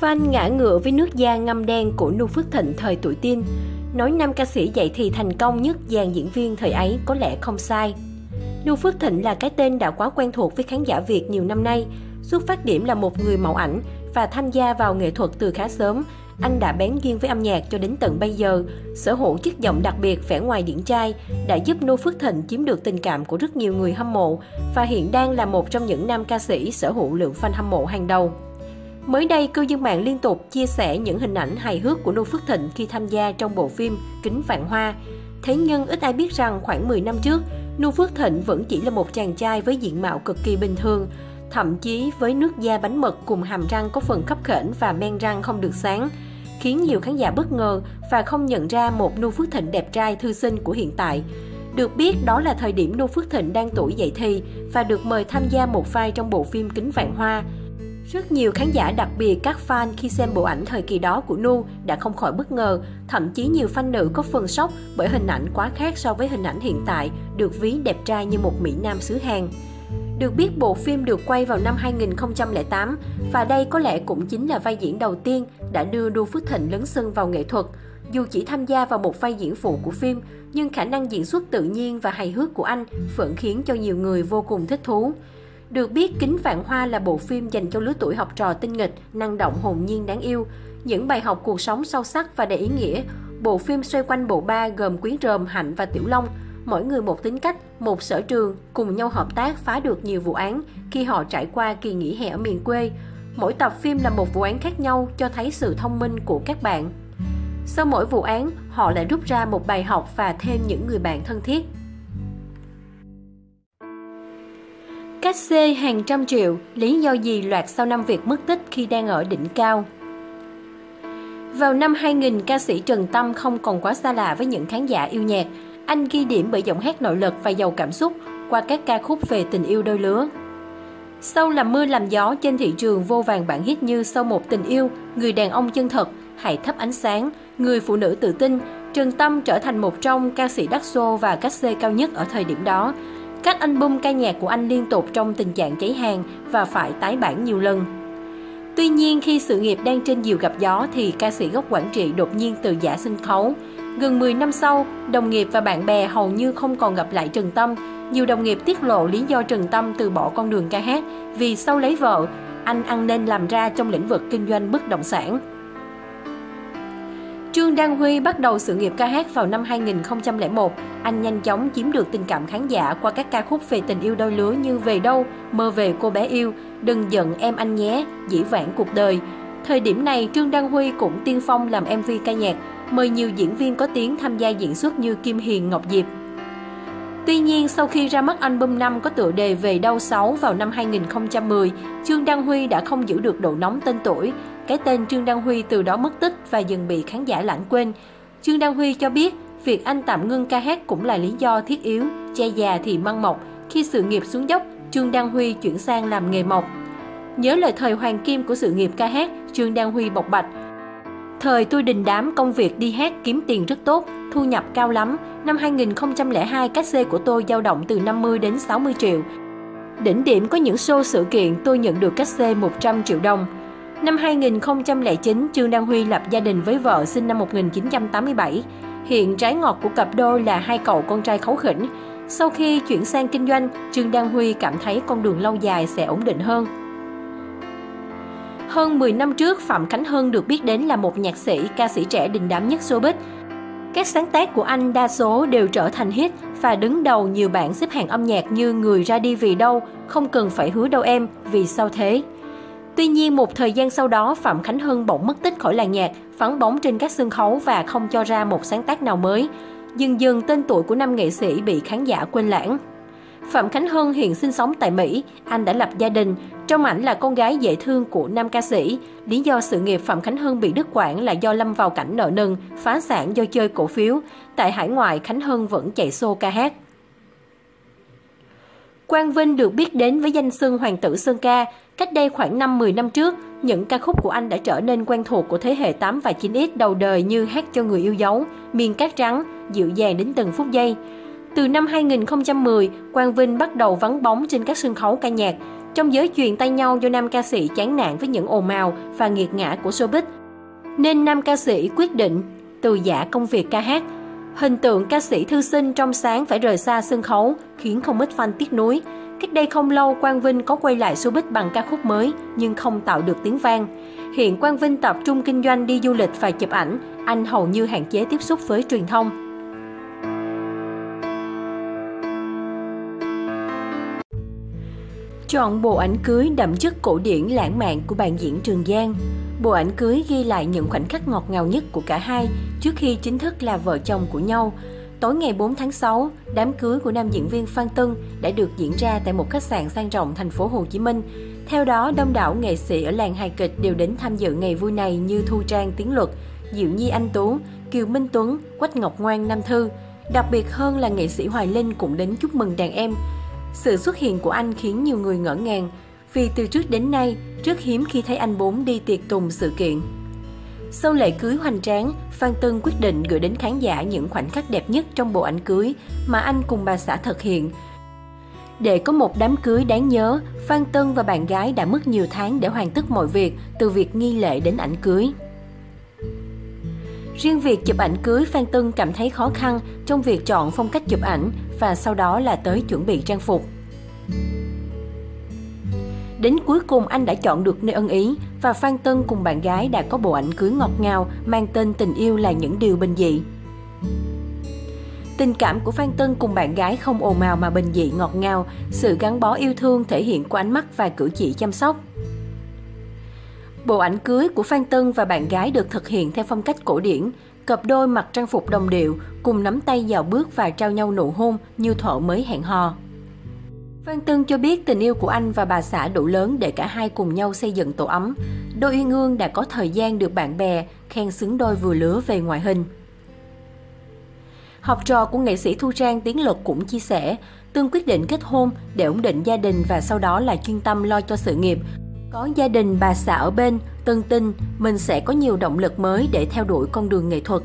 Fan ngã ngựa với nước da ngâm đen của Nu Phước Thịnh thời tuổi teen. Nói nam ca sĩ dạy thì thành công nhất dàn diễn viên thời ấy có lẽ không sai. Nu Phước Thịnh là cái tên đã quá quen thuộc với khán giả Việt nhiều năm nay. Xuất phát điểm là một người mẫu ảnh và tham gia vào nghệ thuật từ khá sớm. Anh đã bén duyên với âm nhạc cho đến tận bây giờ. Sở hữu chất giọng đặc biệt, vẻ ngoài điển trai đã giúp Nu Phước Thịnh chiếm được tình cảm của rất nhiều người hâm mộ và hiện đang là một trong những nam ca sĩ sở hữu lượng fan hâm mộ hàng đầu. Mới đây, cư dân mạng liên tục chia sẻ những hình ảnh hài hước của Noo Phước Thịnh khi tham gia trong bộ phim Kính Vạn Hoa. Thế nhưng ít ai biết rằng khoảng 10 năm trước, Noo Phước Thịnh vẫn chỉ là một chàng trai với diện mạo cực kỳ bình thường, thậm chí với nước da bánh mật cùng hàm răng có phần khấp khểnh và men răng không được sáng, khiến nhiều khán giả bất ngờ và không nhận ra một Noo Phước Thịnh đẹp trai thư sinh của hiện tại. Được biết đó là thời điểm Noo Phước Thịnh đang tuổi dậy thì và được mời tham gia một vai trong bộ phim Kính Vạn Hoa. Rất nhiều khán giả đặc biệt các fan khi xem bộ ảnh thời kỳ đó của Nu đã không khỏi bất ngờ, thậm chí nhiều fan nữ có phần sốc bởi hình ảnh quá khác so với hình ảnh hiện tại, được ví đẹp trai như một Mỹ Nam xứ Hàn. Được biết bộ phim được quay vào năm 2008 và đây có lẽ cũng chính là vai diễn đầu tiên đã đưa Nu Phước Thịnh lấn sân vào nghệ thuật. Dù chỉ tham gia vào một vai diễn phụ của phim, nhưng khả năng diễn xuất tự nhiên và hài hước của anh vẫn khiến cho nhiều người vô cùng thích thú. Được biết, Kính Vạn Hoa là bộ phim dành cho lứa tuổi học trò tinh nghịch, năng động hồn nhiên đáng yêu. Những bài học cuộc sống sâu sắc và đầy ý nghĩa. Bộ phim xoay quanh bộ ba gồm Quý Ròm, Hạnh và Tiểu Long. Mỗi người một tính cách, một sở trường, cùng nhau hợp tác phá được nhiều vụ án khi họ trải qua kỳ nghỉ hè ở miền quê. Mỗi tập phim là một vụ án khác nhau cho thấy sự thông minh của các bạn. Sau mỗi vụ án, họ lại rút ra một bài học và thêm những người bạn thân thiết. Cách xê hàng trăm triệu, lý do gì loạt sau năm việc mất tích khi đang ở đỉnh cao? Vào năm 2000, ca sĩ Trần Tâm không còn quá xa lạ với những khán giả yêu nhạc. Anh ghi điểm bởi giọng hát nội lực và giàu cảm xúc qua các ca khúc về tình yêu đôi lứa. Sau làm mưa làm gió trên thị trường vô vàng bản hit như Sau một tình yêu, Người đàn ông chân thật, Hãy thắp ánh sáng, Người phụ nữ tự tin, Trần Tâm trở thành một trong ca sĩ đắt xô và cách xê cao nhất ở thời điểm đó. Các album ca nhạc của anh liên tục trong tình trạng cháy hàng và phải tái bản nhiều lần. Tuy nhiên, khi sự nghiệp đang trên diều gặp gió thì ca sĩ gốc Quảng Trị đột nhiên từ giả sân khấu. Gần 10 năm sau, đồng nghiệp và bạn bè hầu như không còn gặp lại Trần Tâm. Nhiều đồng nghiệp tiết lộ lý do Trần Tâm từ bỏ con đường ca hát vì sau lấy vợ, anh ăn nên làm ra trong lĩnh vực kinh doanh bất động sản. Trương Đăng Huy bắt đầu sự nghiệp ca hát vào năm 2001. Anh nhanh chóng chiếm được tình cảm khán giả qua các ca khúc về tình yêu đôi lứa như Về đâu, Mơ về cô bé yêu, Đừng giận em anh nhé, Dĩ vãng cuộc đời. Thời điểm này, Trương Đăng Huy cũng tiên phong làm MV ca nhạc, mời nhiều diễn viên có tiếng tham gia diễn xuất như Kim Hiền, Ngọc Diệp. Tuy nhiên, sau khi ra mắt album 5 có tựa đề Về đâu 6 vào năm 2010, Trương Đăng Huy đã không giữ được độ nóng tên tuổi. Cái tên Trương Đăng Huy từ đó mất tích và dần bị khán giả lãng quên. Trương Đăng Huy cho biết, việc anh tạm ngưng ca hát cũng là lý do thiết yếu, che già thì măng mọc. Khi sự nghiệp xuống dốc, Trương Đăng Huy chuyển sang làm nghề mộc. Nhớ lời thời hoàng kim của sự nghiệp ca hát, Trương Đăng Huy bộc bạch, Thời tôi đình đám công việc đi hát kiếm tiền rất tốt, thu nhập cao lắm. Năm 2002, cách xê của tôi dao động từ 50 đến 60 triệu. Đỉnh điểm có những show sự kiện tôi nhận được cách xê 100 triệu đồng. Năm 2009, Trương Đăng Huy lập gia đình với vợ sinh năm 1987. Hiện trái ngọt của cặp đôi là hai cậu con trai khấu khỉnh. Sau khi chuyển sang kinh doanh, Trương Đăng Huy cảm thấy con đường lâu dài sẽ ổn định hơn. Hơn 10 năm trước, Phạm Khánh Hân được biết đến là một nhạc sĩ, ca sĩ trẻ đình đám nhất showbiz. Các sáng tác của anh đa số đều trở thành hit và đứng đầu nhiều bảng xếp hạng âm nhạc như Người ra đi vì đâu, Không cần phải hứa đâu em, Vì sao thế. Tuy nhiên, một thời gian sau đó, Phạm Khánh hưng bỗng mất tích khỏi làng nhạc, vắng bóng trên các sân khấu và không cho ra một sáng tác nào mới. Dần dần tên tuổi của nam nghệ sĩ bị khán giả quên lãng. Phạm Khánh hưng hiện sinh sống tại Mỹ, anh đã lập gia đình. Trong ảnh là con gái dễ thương của nam ca sĩ. Lý do sự nghiệp Phạm Khánh hưng bị đứt quãng là do lâm vào cảnh nợ nần, phá sản do chơi cổ phiếu. Tại hải ngoại, Khánh hưng vẫn chạy xô ca hát. Quang Vinh được biết đến với danh xưng Hoàng tử Sơn Ca. Cách đây khoảng 5-10 năm trước, những ca khúc của anh đã trở nên quen thuộc của thế hệ 8 và 9X đầu đời như Hát cho người yêu dấu, Miền cát trắng, dịu dàng đến từng phút giây. Từ năm 2010, Quang Vinh bắt đầu vắng bóng trên các sân khấu ca nhạc. Trong giới truyền tay nhau do nam ca sĩ chán nản với những ồn ào và nghiệt ngã của showbiz, nên nam ca sĩ quyết định từ giả công việc ca hát. Hình tượng ca sĩ thư sinh trong sáng phải rời xa sân khấu khiến không ít fan tiếc nuối. Cách đây không lâu, Quang Vinh có quay lại showbiz bằng ca khúc mới nhưng không tạo được tiếng vang. Hiện Quang Vinh tập trung kinh doanh đi du lịch và chụp ảnh, anh hầu như hạn chế tiếp xúc với truyền thông. Chọn bộ ảnh cưới đậm chất cổ điển lãng mạn của bạn diễn Trường Giang. Bộ ảnh cưới ghi lại những khoảnh khắc ngọt ngào nhất của cả hai trước khi chính thức là vợ chồng của nhau. Tối ngày 4 tháng 6, đám cưới của nam diễn viên Phan Tân đã được diễn ra tại một khách sạn sang trọng thành phố Hồ Chí Minh. Theo đó, đông đảo nghệ sĩ ở làng hài kịch đều đến tham dự ngày vui này như Thu Trang Tiến Luật, Diệu Nhi Anh Tú, Kiều Minh Tuấn, Quách Ngọc Ngoan Nam Thư. Đặc biệt hơn là nghệ sĩ Hoài Linh cũng đến chúc mừng đàn em. Sự xuất hiện của anh khiến nhiều người ngỡ ngàng, vì từ trước đến nay, rất hiếm khi thấy anh bốn đi tiệc tùng sự kiện. Sau lễ cưới hoành tráng, Phan Tân quyết định gửi đến khán giả những khoảnh khắc đẹp nhất trong bộ ảnh cưới mà anh cùng bà xã thực hiện. Để có một đám cưới đáng nhớ, Phan Tân và bạn gái đã mất nhiều tháng để hoàn tất mọi việc, từ việc nghi lễ đến ảnh cưới. Riêng việc chụp ảnh cưới, Phan Tân cảm thấy khó khăn trong việc chọn phong cách chụp ảnh và sau đó là tới chuẩn bị trang phục. Đến cuối cùng anh đã chọn được nơi ân ý và Phan Tân cùng bạn gái đã có bộ ảnh cưới ngọt ngào mang tên tình yêu là những điều bình dị. Tình cảm của Phan Tân cùng bạn gái không ồn ào mà bình dị ngọt ngào, sự gắn bó yêu thương thể hiện qua ánh mắt và cử chỉ chăm sóc. Bộ ảnh cưới của Phan Tân và bạn gái được thực hiện theo phong cách cổ điển, cặp đôi mặc trang phục đồng điệu, cùng nắm tay vào bước và trao nhau nụ hôn như thợ mới hẹn hò. Phan Tân cho biết tình yêu của anh và bà xã đủ lớn để cả hai cùng nhau xây dựng tổ ấm. Đôi uyên ương đã có thời gian được bạn bè khen xứng đôi vừa lứa về ngoại hình. Học trò của nghệ sĩ Thu Trang Tiến Lực cũng chia sẻ, Tương quyết định kết hôn để ổn định gia đình và sau đó là chuyên tâm lo cho sự nghiệp. Có gia đình bà xã ở bên, Tân tin mình sẽ có nhiều động lực mới để theo đuổi con đường nghệ thuật.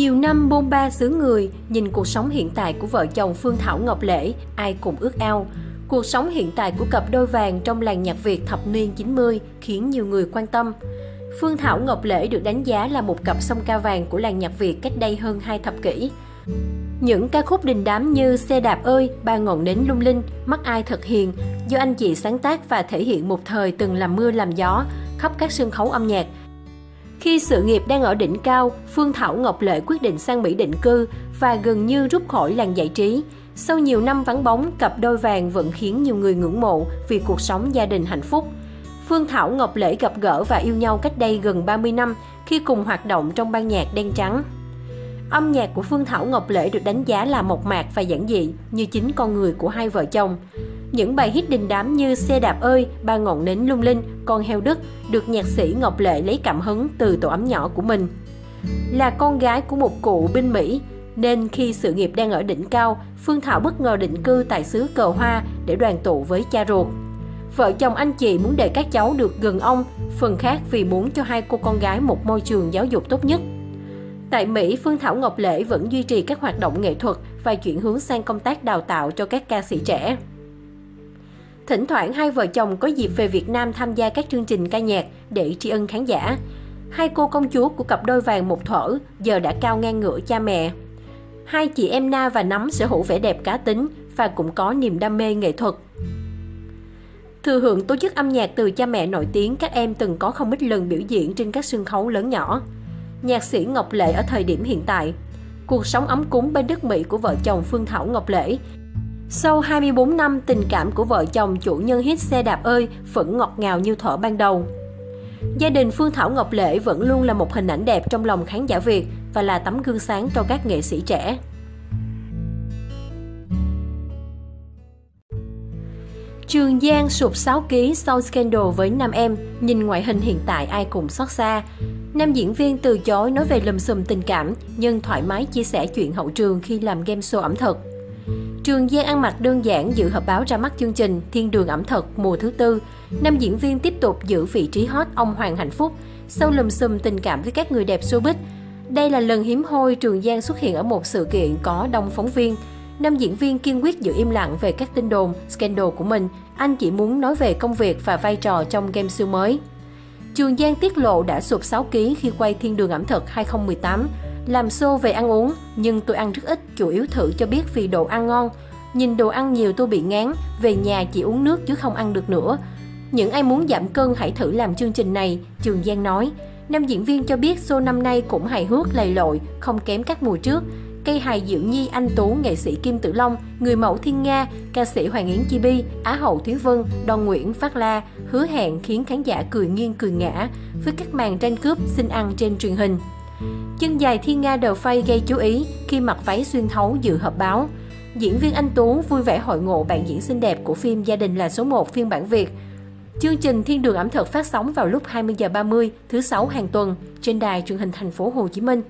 Nhiều năm bôn ba xứ người, nhìn cuộc sống hiện tại của vợ chồng Phương Thảo Ngọc Lễ, ai cũng ước ao. Cuộc sống hiện tại của cặp đôi vàng trong làng nhạc Việt thập niên 90 khiến nhiều người quan tâm. Phương Thảo Ngọc Lễ được đánh giá là một cặp song ca vàng của làng nhạc Việt cách đây hơn hai thập kỷ. Những ca khúc đình đám như Xe đạp ơi, Ba ngọn nến lung linh, Mắt ai thật hiền do anh chị sáng tác và thể hiện một thời từng làm mưa làm gió khắp các sân khấu âm nhạc khi sự nghiệp đang ở đỉnh cao, Phương Thảo Ngọc Lệ quyết định sang Mỹ định cư và gần như rút khỏi làng giải trí. Sau nhiều năm vắng bóng, cặp đôi vàng vẫn khiến nhiều người ngưỡng mộ vì cuộc sống gia đình hạnh phúc. Phương Thảo Ngọc Lễ gặp gỡ và yêu nhau cách đây gần 30 năm khi cùng hoạt động trong ban nhạc đen trắng. Âm nhạc của Phương Thảo Ngọc Lễ được đánh giá là mộc mạc và giản dị như chính con người của hai vợ chồng. Những bài hit đình đám như Xe đạp ơi, Ba ngọn nến lung linh, Con heo đất được nhạc sĩ Ngọc Lệ lấy cảm hứng từ tổ ấm nhỏ của mình. Là con gái của một cụ binh Mỹ, nên khi sự nghiệp đang ở đỉnh cao, Phương Thảo bất ngờ định cư tại xứ Cờ Hoa để đoàn tụ với cha ruột. Vợ chồng anh chị muốn để các cháu được gần ông, phần khác vì muốn cho hai cô con gái một môi trường giáo dục tốt nhất. Tại Mỹ, Phương Thảo Ngọc Lễ vẫn duy trì các hoạt động nghệ thuật và chuyển hướng sang công tác đào tạo cho các ca sĩ trẻ. Thỉnh thoảng hai vợ chồng có dịp về Việt Nam tham gia các chương trình ca nhạc để tri ân khán giả. Hai cô công chúa của cặp đôi vàng một thở giờ đã cao ngang ngửa cha mẹ. Hai chị em Na và Nắm sở hữu vẻ đẹp cá tính và cũng có niềm đam mê nghệ thuật. Thừa hưởng tổ chức âm nhạc từ cha mẹ nổi tiếng, các em từng có không ít lần biểu diễn trên các sân khấu lớn nhỏ. Nhạc sĩ Ngọc Lệ ở thời điểm hiện tại Cuộc sống ấm cúng bên đất Mỹ của vợ chồng Phương Thảo Ngọc Lễ sau 24 năm, tình cảm của vợ chồng chủ nhân hit xe đạp ơi vẫn ngọt ngào như thở ban đầu. Gia đình Phương Thảo Ngọc Lễ vẫn luôn là một hình ảnh đẹp trong lòng khán giả Việt và là tấm gương sáng cho các nghệ sĩ trẻ. Trường Giang sụp 6 kg sau scandal với nam em, nhìn ngoại hình hiện tại ai cũng xót xa. Nam diễn viên từ chối nói về lùm xùm tình cảm, nhưng thoải mái chia sẻ chuyện hậu trường khi làm game show ẩm thực. Trường Giang ăn mặc đơn giản dự họp báo ra mắt chương trình Thiên đường ẩm thực mùa thứ tư. Nam diễn viên tiếp tục giữ vị trí hot ông Hoàng Hạnh Phúc sau lùm xùm tình cảm với các người đẹp showbiz. Đây là lần hiếm hoi Trường Giang xuất hiện ở một sự kiện có đông phóng viên. Nam diễn viên kiên quyết giữ im lặng về các tin đồn, scandal của mình. Anh chỉ muốn nói về công việc và vai trò trong game show mới. Trường Giang tiết lộ đã sụp 6 kg khi quay Thiên đường ẩm thực 2018. Làm show về ăn uống, nhưng tôi ăn rất ít, chủ yếu thử cho biết vì đồ ăn ngon. Nhìn đồ ăn nhiều tôi bị ngán, về nhà chỉ uống nước chứ không ăn được nữa. Những ai muốn giảm cân hãy thử làm chương trình này, Trường Giang nói. Nam diễn viên cho biết show năm nay cũng hài hước lầy lội, không kém các mùa trước. Cây hài Diệu Nhi, anh Tú, nghệ sĩ Kim Tử Long, người mẫu Thiên Nga, ca sĩ Hoàng Yến Chi Bi, Á hậu Thúy Vân, đoàn Nguyễn, Phát La, hứa hẹn khiến khán giả cười nghiêng cười ngã với các màn tranh cướp xin ăn trên truyền hình. Chân dài Thiên Nga đầu phay gây chú ý khi mặc váy xuyên thấu dự họp báo. Diễn viên Anh Tú vui vẻ hội ngộ bạn diễn xinh đẹp của phim Gia đình là số 1 phiên bản Việt. Chương trình Thiên đường ẩm thực phát sóng vào lúc 20 giờ 30 thứ sáu hàng tuần trên đài truyền hình thành phố Hồ Chí Minh.